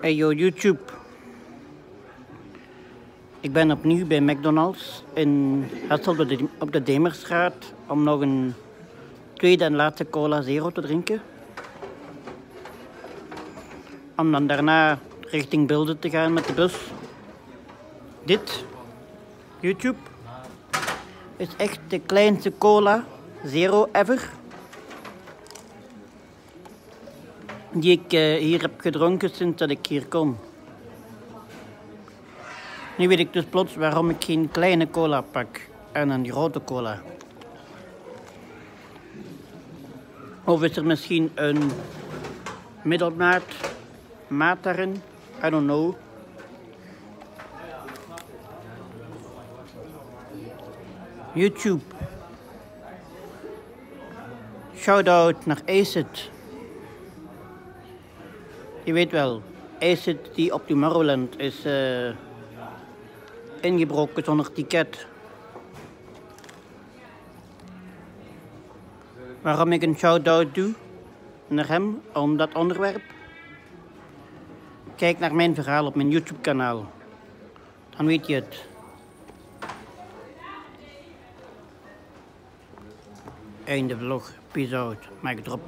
Hey yo YouTube. Ik ben opnieuw bij McDonald's in Hessel op de, Demerstraat om nog een tweede en laatste cola zero te drinken. Om dan daarna richting Beelden te gaan met de bus. Dit, YouTube, is echt de kleinste cola zero ever. Die ik eh, hier heb gedronken sinds dat ik hier kom. Nu weet ik dus plots waarom ik geen kleine cola pak en een grote cola. Of is er misschien een middelmaat maat daarin? I don't know. YouTube. Shout-out naar Acid. Je weet wel, Acid die op Tomorrowland is uh, ingebroken zonder ticket. Waarom ik een shout-out doe naar hem, om dat onderwerp? Kijk naar mijn verhaal op mijn YouTube kanaal. Dan weet je het. Einde vlog. Peace out. Mic drop.